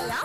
இல்லையா